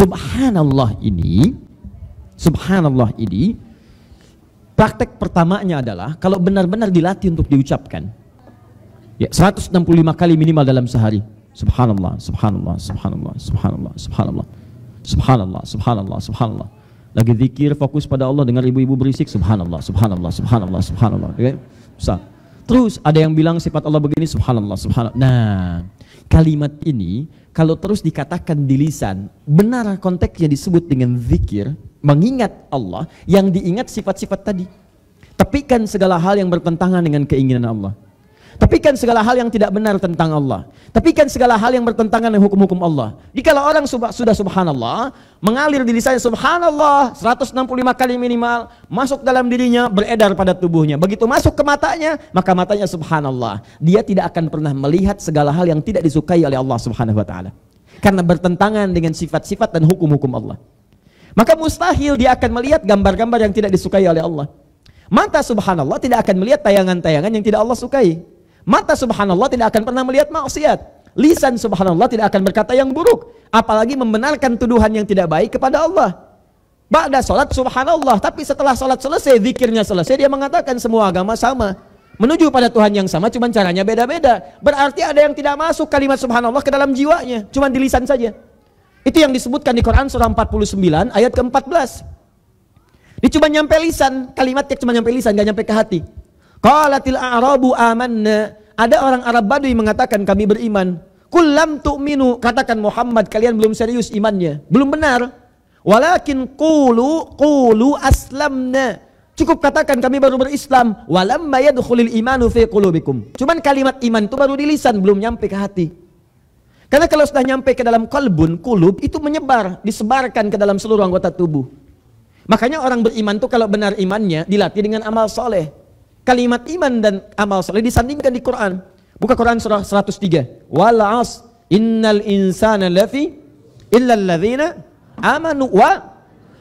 Subhanallah ini, subhanallah ini, praktek pertamanya adalah kalau benar-benar dilatih untuk diucapkan, ya 165 kali minimal dalam sehari. Subhanallah, subhanallah, subhanallah, subhanallah, subhanallah, subhanallah, subhanallah, subhanallah. Lagi zikir fokus pada Allah dengar ibu-ibu berisik subhanallah, subhanallah, subhanallah, subhanallah. Okay? Terus ada yang bilang sifat Allah begini subhanallah, subhanallah. Nah, kalimat ini kalau terus dikatakan di lisan, benar konteksnya disebut dengan zikir, mengingat Allah, yang diingat sifat-sifat tadi. Tepikan segala hal yang bertentangan dengan keinginan Allah. Tepikan segala hal yang tidak benar tentang Allah. Tepikan segala hal yang bertentangan dengan hukum-hukum Allah. Jikalau orang sudah subhanallah, mengalir di lisannya subhanallah 165 kali minimal, masuk dalam dirinya, beredar pada tubuhnya. Begitu masuk ke matanya, maka matanya subhanallah. Dia tidak akan pernah melihat segala hal yang tidak disukai oleh Allah Subhanahu wa taala. Karena bertentangan dengan sifat-sifat dan hukum-hukum Allah. Maka mustahil dia akan melihat gambar-gambar yang tidak disukai oleh Allah. Mata subhanallah tidak akan melihat tayangan-tayangan yang tidak Allah sukai. Mata subhanallah tidak akan pernah melihat maksiat. Lisan subhanallah tidak akan berkata yang buruk. Apalagi membenarkan tuduhan yang tidak baik kepada Allah. Ba'da sholat subhanallah. Tapi setelah sholat selesai, zikirnya selesai, dia mengatakan semua agama sama. Menuju pada Tuhan yang sama, cuman caranya beda-beda. Berarti ada yang tidak masuk kalimat subhanallah ke dalam jiwanya. Cuman di lisan saja. Itu yang disebutkan di Quran surah 49 ayat ke-14. Dia cuma nyampe lisan, kalimatnya cuma nyampe lisan, gak nyampe ke hati. Qalatil a'rabu amanna. Ada orang Arab Badui mengatakan kami beriman. Kullam tu'minu. Katakan Muhammad kalian belum serius imannya. Belum benar. Walakin qulu qulu aslamna. Cukup katakan kami baru berislam. Walamma yadkhulil imanu fi qulubikum. Cuman kalimat iman itu baru di lisan, belum nyampe ke hati. Karena kalau sudah nyampe ke dalam kalbun, kulub, itu menyebar, disebarkan ke dalam seluruh anggota tubuh. Makanya orang beriman itu kalau benar imannya, dilatih dengan amal soleh. Kalimat iman dan amal soleh disandingkan di Quran. Buka Quran surah 103. Wal as innal insana lafi illa alladzina amanu wa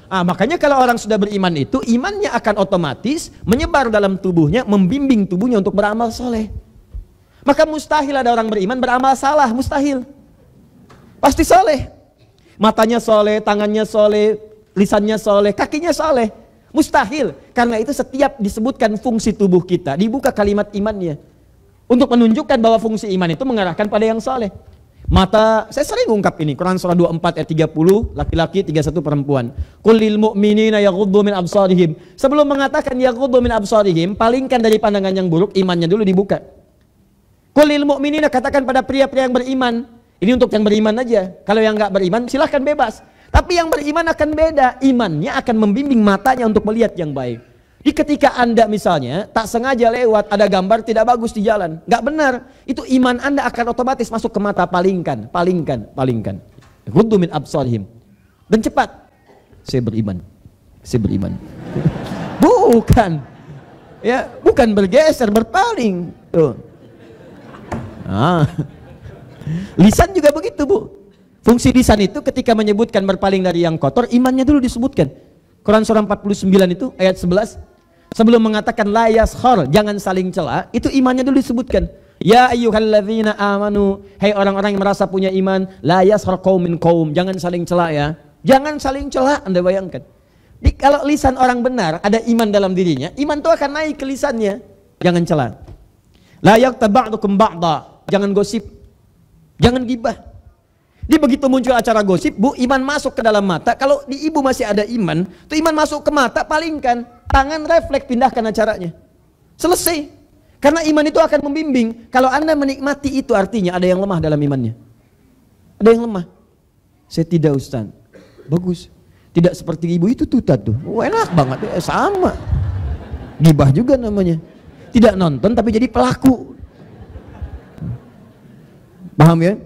Ah, makanya kalau orang sudah beriman itu imannya akan otomatis menyebar dalam tubuhnya, membimbing tubuhnya untuk beramal soleh. Maka mustahil ada orang beriman beramal salah, mustahil. Pasti soleh. Matanya soleh, tangannya soleh, lisannya soleh, kakinya soleh. Mustahil. Karena itu setiap disebutkan fungsi tubuh kita, dibuka kalimat imannya. Untuk menunjukkan bahwa fungsi iman itu mengarahkan pada yang soleh. Mata, saya sering ungkap ini, Quran surah 24 ayat 30, laki-laki 31 perempuan. Kulil mu'minina yaghuddu min absarihim. Sebelum mengatakan yaghuddu min absarihim, palingkan dari pandangan yang buruk, imannya dulu dibuka. Kulil mu'minina katakan pada pria-pria yang beriman. Ini untuk yang beriman aja. Kalau yang nggak beriman, silahkan bebas. Tapi yang beriman akan beda. Imannya akan membimbing matanya untuk melihat yang baik. Di ketika anda misalnya tak sengaja lewat ada gambar tidak bagus di jalan. Nggak benar. Itu iman anda akan otomatis masuk ke mata. Palingkan, palingkan, palingkan. Ruddu min. Dan cepat. Saya beriman. Saya beriman. bukan. Ya, bukan bergeser, berpaling. Tuh. Ah. Lisan juga begitu, Bu. Fungsi lisan itu ketika menyebutkan berpaling dari yang kotor, imannya dulu disebutkan. Quran surah 49 itu ayat 11. Sebelum mengatakan la yaskhar, jangan saling cela, itu imannya dulu disebutkan. Ya ayyuhalladzina amanu, hai orang-orang yang merasa punya iman, la yaskhar qaumin qaum, jangan saling cela ya. Jangan saling cela, Anda bayangkan. Jadi, kalau lisan orang benar, ada iman dalam dirinya, iman itu akan naik ke lisannya. Jangan cela. La yaktaba'dukum ba'da, jangan gosip. Jangan gibah. Di begitu muncul acara gosip, Bu, iman masuk ke dalam mata. Kalau di ibu masih ada iman, tuh iman masuk ke mata, palingkan. Tangan refleks pindahkan acaranya. Selesai. Karena iman itu akan membimbing. Kalau Anda menikmati itu artinya ada yang lemah dalam imannya. Ada yang lemah. Saya tidak Ustaz. Bagus. Tidak seperti ibu itu tutat tuh. Oh, enak banget. Eh, sama. Gibah juga namanya. Tidak nonton tapi jadi pelaku. Paham ya?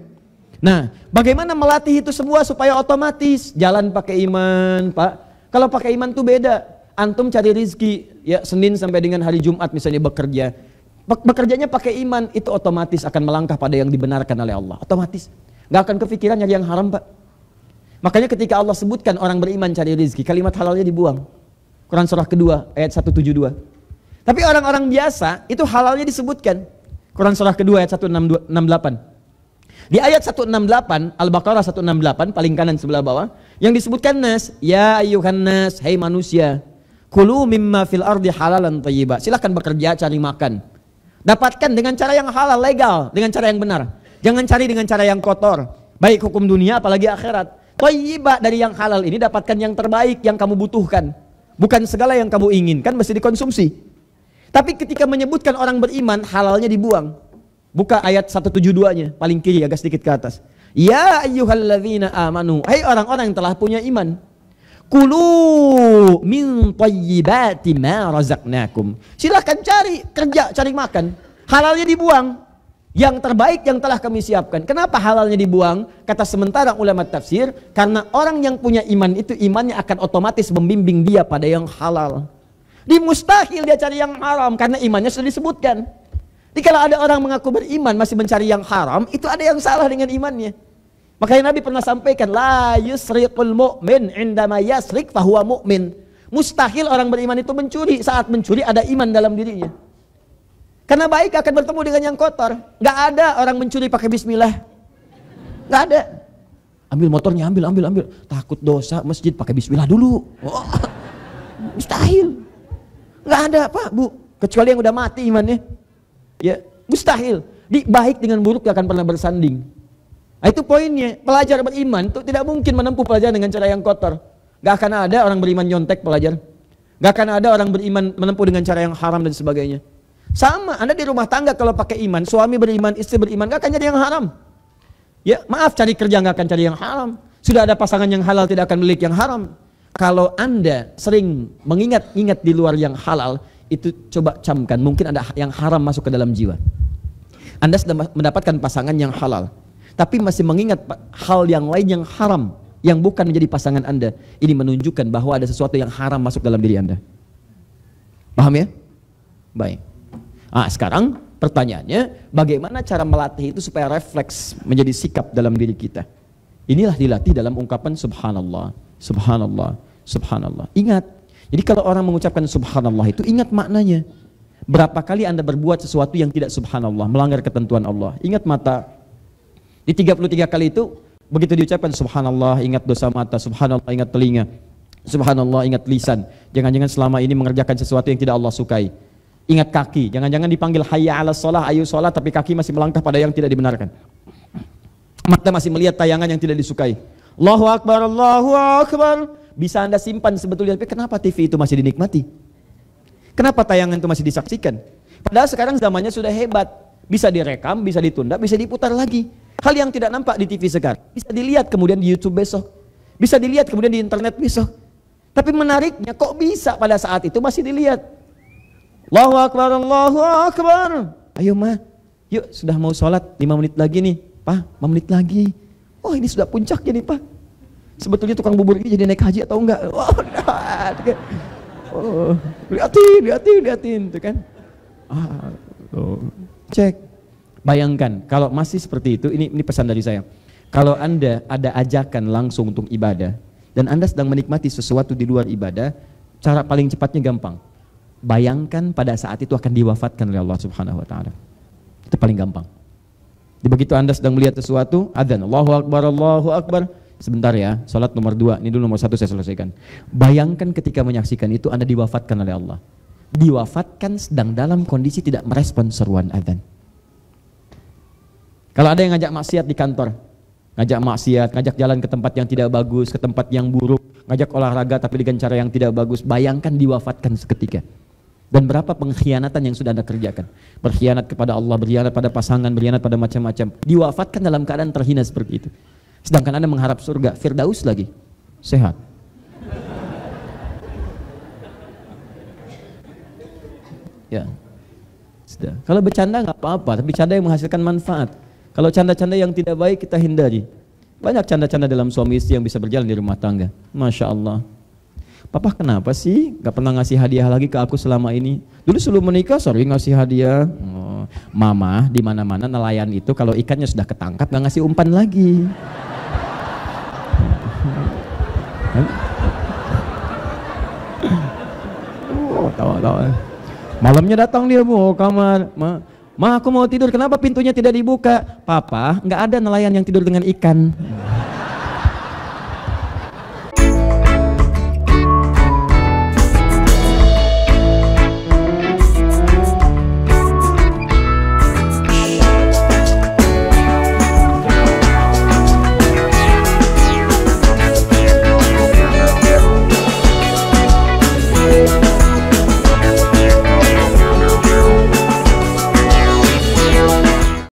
Nah, bagaimana melatih itu semua supaya otomatis jalan pakai iman, Pak? Kalau pakai iman tuh beda. Antum cari rizki, ya Senin sampai dengan hari Jumat misalnya bekerja. Bekerjanya pakai iman, itu otomatis akan melangkah pada yang dibenarkan oleh Allah. Otomatis. Gak akan kepikiran nyari yang haram, Pak. Makanya ketika Allah sebutkan orang beriman cari rizki, kalimat halalnya dibuang. Quran surah kedua, ayat 172. Tapi orang-orang biasa, itu halalnya disebutkan. Quran surah kedua, ayat 168. Di ayat 168, Al-Baqarah 168, paling kanan sebelah bawah, Yang disebutkan nas, ya ayuhan nas, hai manusia, kulu mimma fil ardi halalan thayyiba. Silahkan bekerja, cari makan. Dapatkan dengan cara yang halal, legal, dengan cara yang benar. Jangan cari dengan cara yang kotor. Baik hukum dunia apalagi akhirat. Thayyiba dari yang halal ini dapatkan yang terbaik yang kamu butuhkan. Bukan segala yang kamu inginkan mesti dikonsumsi. Tapi ketika menyebutkan orang beriman, halalnya dibuang. Buka ayat 172-nya, paling kiri agak sedikit ke atas. Ya ayyuhalladzina amanu. Hai orang-orang yang telah punya iman. Kulu min tayyibati ma razaqnakum. Silahkan cari kerja, cari makan. Halalnya dibuang. Yang terbaik yang telah kami siapkan. Kenapa halalnya dibuang? Kata sementara ulama tafsir, karena orang yang punya iman itu imannya akan otomatis membimbing dia pada yang halal. Di mustahil dia cari yang haram karena imannya sudah disebutkan. Jadi kalau ada orang mengaku beriman masih mencari yang haram, itu ada yang salah dengan imannya. Makanya Nabi pernah sampaikan, la yusriqul mu'min indama yasriq fahuwa mu'min. Mustahil orang beriman itu mencuri, saat mencuri ada iman dalam dirinya. Karena baik akan bertemu dengan yang kotor. Gak ada orang mencuri pakai bismillah. Gak ada. Ambil motornya, ambil, ambil, ambil. Takut dosa, masjid pakai bismillah dulu. Oh, mustahil. Gak ada pak, bu. Kecuali yang udah mati imannya. Ya, mustahil. Di, baik dengan buruk gak akan pernah bersanding. Nah, itu poinnya. Pelajar beriman itu tidak mungkin menempuh pelajaran dengan cara yang kotor. Gak akan ada orang beriman nyontek pelajar. Gak akan ada orang beriman menempuh dengan cara yang haram dan sebagainya. Sama, Anda di rumah tangga kalau pakai iman, suami beriman, istri beriman, gak akan jadi yang haram. Ya, maaf cari kerja gak akan cari yang haram. Sudah ada pasangan yang halal tidak akan milik yang haram. Kalau Anda sering mengingat-ingat di luar yang halal, itu coba camkan, mungkin ada yang haram masuk ke dalam jiwa. Anda sudah mendapatkan pasangan yang halal, tapi masih mengingat hal yang lain yang haram, yang bukan menjadi pasangan Anda. Ini menunjukkan bahwa ada sesuatu yang haram masuk dalam diri Anda. Paham ya? Baik. Ah, sekarang pertanyaannya, bagaimana cara melatih itu supaya refleks menjadi sikap dalam diri kita? Inilah dilatih dalam ungkapan subhanallah, subhanallah, subhanallah. Ingat, jadi kalau orang mengucapkan subhanallah itu ingat maknanya. Berapa kali Anda berbuat sesuatu yang tidak subhanallah, melanggar ketentuan Allah. Ingat mata. Di 33 kali itu begitu diucapkan subhanallah, ingat dosa mata, subhanallah, ingat telinga. Subhanallah, ingat lisan. Jangan-jangan selama ini mengerjakan sesuatu yang tidak Allah sukai. Ingat kaki, jangan-jangan dipanggil hayya ala sholah, ayo sholat, tapi kaki masih melangkah pada yang tidak dibenarkan. Mata masih melihat tayangan yang tidak disukai. Allahu Akbar, Allahu Akbar bisa Anda simpan sebetulnya, tapi kenapa TV itu masih dinikmati? Kenapa tayangan itu masih disaksikan? Padahal sekarang zamannya sudah hebat. Bisa direkam, bisa ditunda, bisa diputar lagi. Hal yang tidak nampak di TV sekarang. Bisa dilihat kemudian di YouTube besok. Bisa dilihat kemudian di internet besok. Tapi menariknya kok bisa pada saat itu masih dilihat. Allahu Akbar, Allahu Akbar. Ayo ma, yuk sudah mau sholat 5 menit lagi nih. Pak, 5 menit lagi. Oh ini sudah puncaknya nih pak sebetulnya tukang bubur ini jadi naik haji atau enggak? Oh, oh liatin liatin liatin tuh kan. Ah, oh. cek. Bayangkan kalau masih seperti itu ini ini pesan dari saya. Kalau anda ada ajakan langsung untuk ibadah dan anda sedang menikmati sesuatu di luar ibadah cara paling cepatnya gampang. Bayangkan pada saat itu akan diwafatkan oleh Allah Subhanahu wa taala. Itu paling gampang. Begitu anda sedang melihat sesuatu adzan Allahu akbar Allahu akbar Sebentar ya, sholat nomor dua, ini dulu nomor satu saya selesaikan. Bayangkan ketika menyaksikan itu Anda diwafatkan oleh Allah. Diwafatkan sedang dalam kondisi tidak merespon seruan adzan. Kalau ada yang ngajak maksiat di kantor, ngajak maksiat, ngajak jalan ke tempat yang tidak bagus, ke tempat yang buruk, ngajak olahraga tapi dengan cara yang tidak bagus, bayangkan diwafatkan seketika. Dan berapa pengkhianatan yang sudah Anda kerjakan? Berkhianat kepada Allah, berkhianat pada pasangan, berkhianat pada macam-macam. Diwafatkan dalam keadaan terhina seperti itu. Sedangkan Anda mengharap surga, Firdaus lagi. Sehat. Ya. Sudah. Kalau bercanda nggak apa-apa, tapi canda yang menghasilkan manfaat. Kalau canda-canda yang tidak baik kita hindari. Banyak canda-canda dalam suami istri yang bisa berjalan di rumah tangga. Masya Allah. Papa kenapa sih gak pernah ngasih hadiah lagi ke aku selama ini? Dulu sebelum menikah sorry ngasih hadiah. Oh, mama di mana-mana nelayan itu kalau ikannya sudah ketangkap gak ngasih umpan lagi. Oh, tawa tawa. Malamnya datang dia bu kamar. Ma, ma aku mau tidur. Kenapa pintunya tidak dibuka? Papa, nggak ada nelayan yang tidur dengan ikan.